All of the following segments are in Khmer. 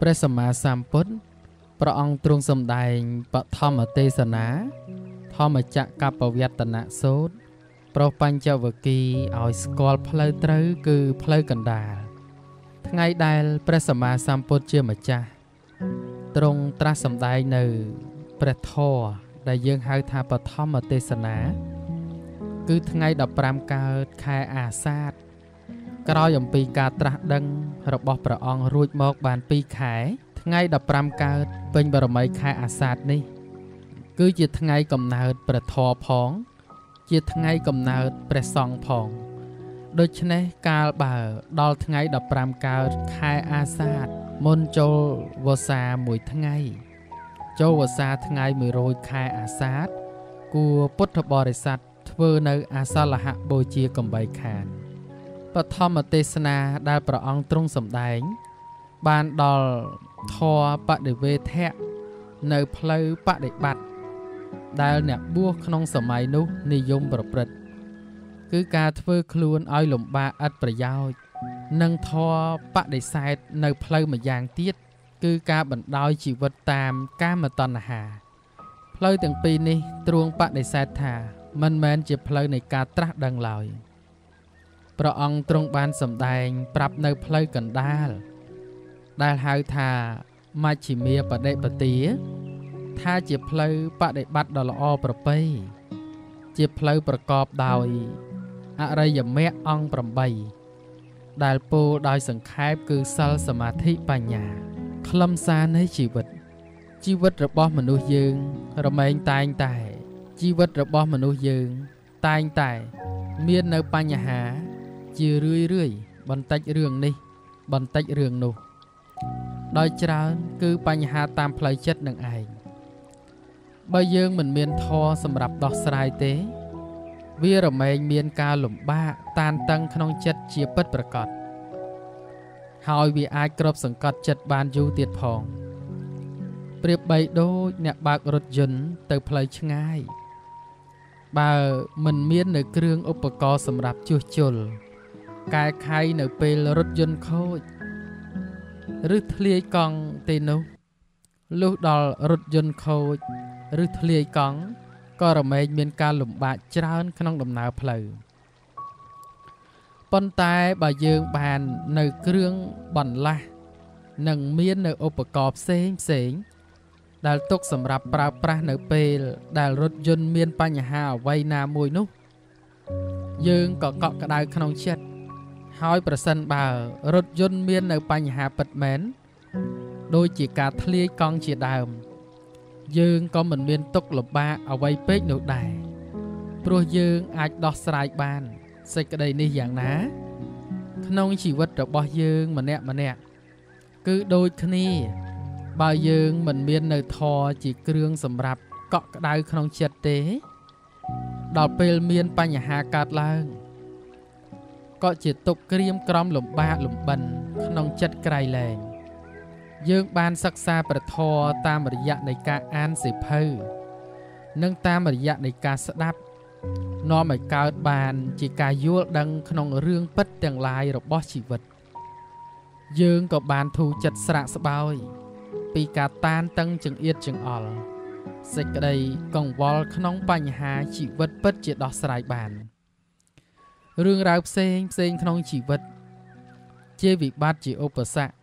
ព្រះសម្មាសម្ពុទ្ធព្រះអង្គទ្រង់សម្ដែងបឋមទេសនា ធម្មចក្រកបវតនសូត្រប្រុសបញ្ចវគិឲ្យស្គាល់ផ្លូវត្រូវគឺផ្លូវកណ្ដាលថ្ងៃដែលព្រះសម្មាសម្ពុទ្ធជាម្ចាស់ទ្រង់ត្រាស់សម្ដែងនៅព្រះធម៌ដែលយើងហៅថាបឋមទេសនា គឺថ្ងៃ15កើតខែអាសាឍ ក្រោយអំពីការត្រាស់ដឹងរបស់ព្រះអង្គរួចមកបាន2ខែ ថ្ងៃ15កើតពេញបរមីខែអាសាឍនេះ គឺជាថ្ងៃកំណើតព្រះធម៌ផង ជាថ្ងៃកំណើតព្រះសង្ឃផងដូច្នេះកាលបើដល់ថ្ងៃ15កើតខែអាសាឍមុនចូលវស្សាមួយថ្ងៃ ចូលវស្សាថ្ងៃ100ខែអាសាឍគួរពុទ្ធបរិស័ទធ្វើនៅអាសលហបូជាកំបីខាន បឋមទេសនាដែលព្រះអង្គទ្រង់សម្ដែង បានដល់ធរបដិវេធៈនៅផ្លូវបដិបត្តិដែលអ្នកបួសក្នុងសម័យនោះនិយមប្រព្រឹត្តគឺការធ្វើខ្លួនឲ្យលំបាកឥតប្រយោជន៍និងធរបដិសេធនៅផ្លូវម្យ៉ាងទៀត គឺការបណ្ដោយជីវិតតាមកាមតណ្ហាផ្លូវទាំងពីរនេះទ្រង់បដិសេធថាមិនមែនជាផ្លូវនៃការត្រាស់ដឹងឡើយ។ ព្រះអង្គទ្រង់បានសម្ដែងប្រាប់នៅផ្លូវកណ្ដាល ដែលហៅថាមជ្ឈិមាបដិបទាថាជាផ្លូវបដិបត្តិដ៏ល្អប្រពៃជាផ្លូវប្រកបដោយអរិយមគ្គអង្គ8ដែលពោលដោយសង្ខេបគឺសិលសមាធិបញ្ញា ខ្លឹមសារនៃជីវិត ជីវិតរបស់មនុស្សយើង រមែងតែងតែ ជីវិតរបស់មនុស្សយើង តែងតែ មាននៅបញ្ហា ជារឿយរឿយបន្តិចរឿងនេះ បន្តិចរឿងនោះ ដោយច្រើនគឺបញ្ហាតាមផ្លូវចិត្តនឹងឯងបើយើងមិនមានធម៌សម្រាប់ដោះស្រាយទេ វារមែងមានការលំបាកតានតឹងក្នុងចិត្តជាពិតប្រាកដហើយវាអាចគ្របសង្កត់ចិត្តបានយូរទៀតផងប្រៀបបីដូចអ្នកបើករថយន្តទៅផ្លូវឆ្ងាយ បើមិនមាននៅគ្រឿងឧបករណ៍សម្រាប់ជួសជុល កែខៃនៅពេលរថយន្តខូចឬធ្លាយកង់ទេនោះលុះដល់រថយន្តខូចឬធ្លាយកង់ក៏រមែងមានការលំបាកច្រើនក្នុងដំណើរផ្លូវប៉ុន្តែបើយើងបាននៅគ្រឿងបន្លាស់និងមាននៅឧបករណ៍ផ្សេងផ្សេងដែលទុកសម្រាប់ប្រើប្រាស់នៅពេលដែលរថយន្តមានបញ្ហាអ្វីណាមួយនោះ យើងក៏កក់ក្ដៅក្នុងចិត្ត ហើយប្រសិនបើរថយន្តមាននៅបញ្ហាពិតមែនដូចជាការធ្លាយកង់ជាដើម យើងក៏មិនមានទុកលំបាកអ្វីពេកនោះដែរព្រោះយើងអាចដោះស្រាយបានសេចក្តីនេះយ៉ាងណា ក្នុងជីវិតរបស់យើងម្នាក់ម្នាក់គឺដូចគ្នា បើយើងមិនមាននៅធរជាគ្រឿងសម្រាប់កក់ក្ដៅក្នុងចិត្តទេ ដល់ពេលមានបញ្ហាកើតឡើង ក៏ជាទុកក្រៀមក្រំលំបាកលំបិនក្នុងចិត្តក្រៃលែងយើងបានសិក្សាព្រះធម៌តាមរយៈនៃការអានសិភៅនិងតាមរយៈនៃការស្ដាប់នាំឲ្យកើតបានជាការយល់ដឹងក្នុងរឿងពិតទាំងឡាយរបស់ជីវិត យើងក៏បានធូរចិត្តស្រាក់ស្បោយពីការតានតឹងចង្អៀតចង្អល់សេចក្តីកង្វល់ក្នុងបញ្ហាជីវិតពិតជាដោះស្រាយបាន។ រឿងរ៉ាវផ្សេងផ្សេងក្នុងជីវិត ជាវិបត្តិជាឧបសគ្គ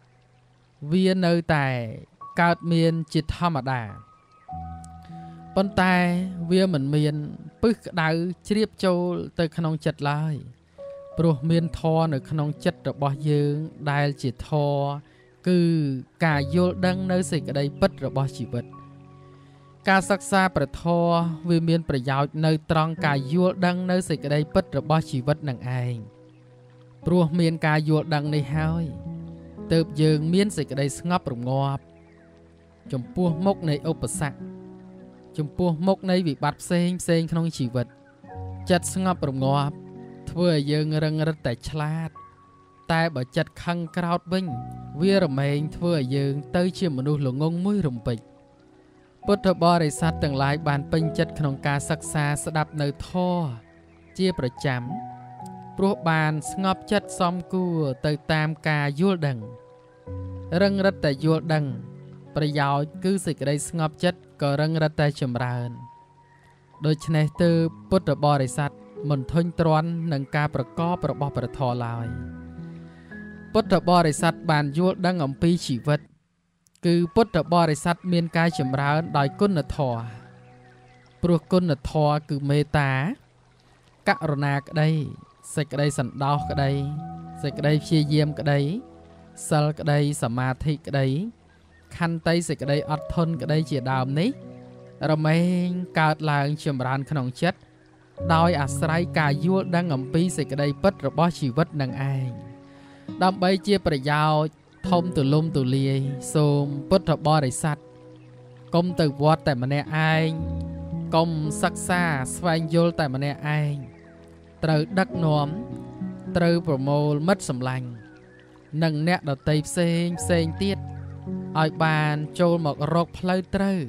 វានៅតែកើតមានជាធម្មតាប៉ុន្តែវាមិនមានពឹសក្តៅជ្រាបចូលទៅក្នុងចិត្តឡើយព្រោះមានធរនៅក្នុងចិត្តរបស់យើងដែលជាធរគឺការយល់ដឹងនៅសេចក្តីពិតរបស់ជីវិត ការសិក្សាព្រះធម៌វាមានប្រយោជន៍នៅត្រង់ការយល់ដឹងនៅសេចក្តីពិតរបស់ជីវិតនឹងឯងព្រោះមានការយល់ដឹងនេះហើយទើបយើងមានសេចក្តីស្ងប់រងាប់ចំពោះមុខនៃឧបសគ្គចំពោះមុខនៃវិបត្តិផ្សេងផ្សេងក្នុងជីវិត ចិត្តស្ងប់រងាប់ធ្វើឲ្យយើងរឹងរិតតែឆ្លាត តែបើចិត្តខឹងក្រោតវិញ វារមែងធ្វើឲ្យយើងទៅជាមនុស្សល្ងងមួយរំពេច។ ពុទ្ធបរិស័ទទាំងឡាយបានពេញចិត្តក្នុងការសិក្សាស្ដាប់នៅធម៌ជាប្រចាំព្រោះបានស្ងប់ចិត្តសមគួរទៅតាមការយល់ដឹង រឹងរិតតែយល់ដឹង ប្រយោជន៍គឺសេចក្តីស្ងប់ចិត្តក៏រឹងរិតតែចម្រើនដូច្នេះទើបពុទ្ធបរិស័ទមិនធុញទ្រាន់នឹងការប្រកបរបស់ព្រះធម៌ឡើយពុទ្ធបរិស័ទបានយល់ដឹងអំពីជីវិត គឺពុទ្ធបរិស័ទមានការចម្រើនដោយគុណធម៌ព្រោះគុណធម៌គឺមេត្តាករុណាក្តីសេចក្តីសន្តោសក្តីសេចក្តីព្យាយាមក្តីសិលក្តីសមាធិក្តីខន្តីសេចក្តីអត់ធន់ក្តីជាដើមនេះ រមែងកើតឡើងចម្រើនក្នុងចិត្តដោយអាស្រ័យការយល់ដឹងអំពីសេចក្តីពិតរបស់ជីវិតនឹងឯងដើម្បីជាប្រយោជន៍ ធំទូលំទូលាយ សូមពុទ្ធបរិស័ទកុំទៅវត្តតែម្នាក់ឯងកុំសិក្សាស្វែងយល់តែម្នាក់ឯងត្រូវដឹកនាំត្រូវប្រមូលមិត្តសម្លាញ់និងអ្នកដតីផ្សេងផ្សេងទៀតឲ្យបានចូលមករកផ្លូវត្រូវ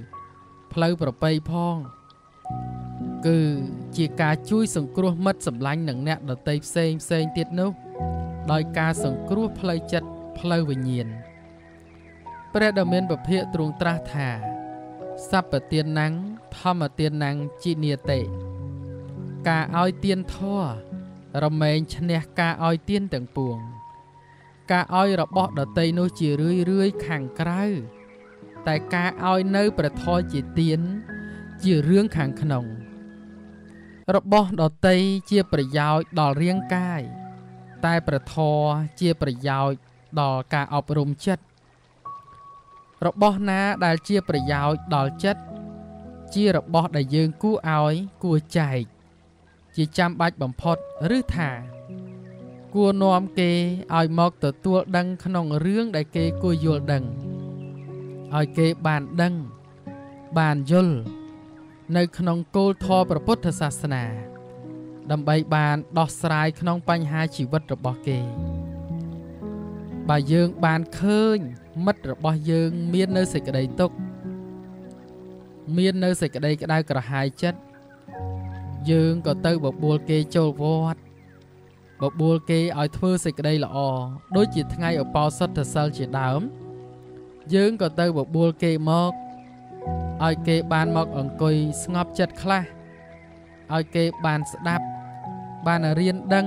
ផ្លូវប្រពៃផង គឺជាការជួយសង្គ្រោះមិត្តសម្លាញ់និងអ្នកដតីផ្សេងផ្សេងទៀតនោះ ដោយការសង្គ្រោះផ្លូវចិត្ត ផ្លូវវិញ្ញាណព្រះដ៏មានពភៈទ្រង់ត្រាស់ថាសัพពទានណੰធម្មទានណੰជីនិតេការឲ្យទានធររមែងឈ្នះការឲ្យទានទាំងពួង ការឲ្យរបស់ដតីនោះជារឿយរឿយខាងក្រៅតែការឲ្យនៅព្រះធម៌ជាទាន ជារឿងខាងក្នុង របស់ដតីជាប្រយោជន៍ដល់រាងកាយតែព្រះធម៌ជាប្រយោជន៍ ដល់ការអប់រំចិត្តរបស់ណាដែលជាប្រយោជន៍ដល់ចិត្តជារបស់ដែលយើងគួរឲ្យគួរចែកជាចាំបាច់បំផុតឬថា គួរនាំគេឲ្យមកទទួលដឹងក្នុងរឿងដែលគេគួរយល់ដឹងឲ្យគេបានដឹង បានយល់នៅក្នុងគោលធម៌ព្រះពុទ្ធសាសនា ដើម្បីបានដោះស្រាយក្នុងបញ្ហាជីវិតរបស់គេ បើយើងបានឃើញមិត្តរបស់យើងមាននៅសេចក្តីទុក្ខមាននៅសេចក្តីក្តៅក្រហាយចិត្តយើងក៏ទៅបបួលគេចូលវត្តបបួលគេឲ្យធ្វើសេចក្តីល្អដូចជាថ្ងៃឧបោសថសិលជាដើម យើងក៏ទៅបបួលគេមកឲ្យគេបានមកអង្គុយស្ងប់ចិត្តខ្លះឲ្យគេបានស្ដាប់បានរៀនដឹង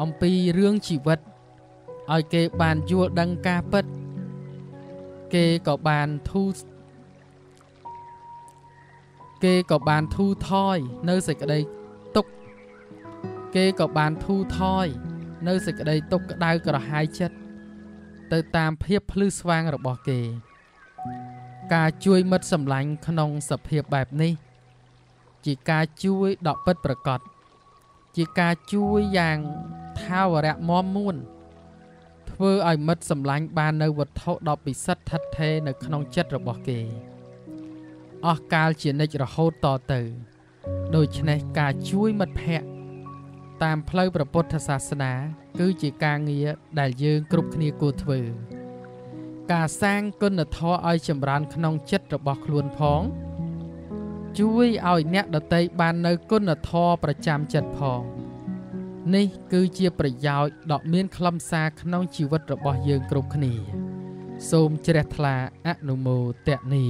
អំពីរឿងជីវិត ឲ្យគេបានយល់ដឹងការពិត គេក៏បានធូរគេក៏បានធូរថយនៅសេចក្តីទុកគេក៏បានធូរថយនៅសេចក្តីទុកក្តៅក្រហាយចិត្តទៅតាមភាពភ្លឺស្វាងរបស់គេ ការជួយមិត្តសម្លាញ់ក្នុងសភាពបែបនេះ ជាការជួយដកពិតប្រកបជាការជួយយ៉ាងថាវរៈមមមួន ធ្វើឲ្យមិត្តសម្លាញ់បាននៅវត្ថុដ៏ពិសិដ្ឋថិតថេរនៅក្នុងចិត្តរបស់គេអស់កាលជានិច្ចរហូតតទៅដូច្នេះការជួយមិត្តភ័ក្តិតាមផ្លូវព្រះពុទ្ធសាសនា គឺជាការងារដែលយើងគ្រប់គ្នាគួរធ្វើ ការសាងគុណធម៌ឲ្យចម្រើនក្នុងចិត្តរបស់ខ្លួនផង ជួយឲ្យអ្នកដតីបាននៅគុណធម៌ប្រចាំចិត្តផង នេះគឺជាប្រយោជន៍ដ៏មានខ្លឹមសារក្នុងជីវិតរបស់យើងគ្រប់គ្នា សូមជ្រះថ្លាអនុមោទនា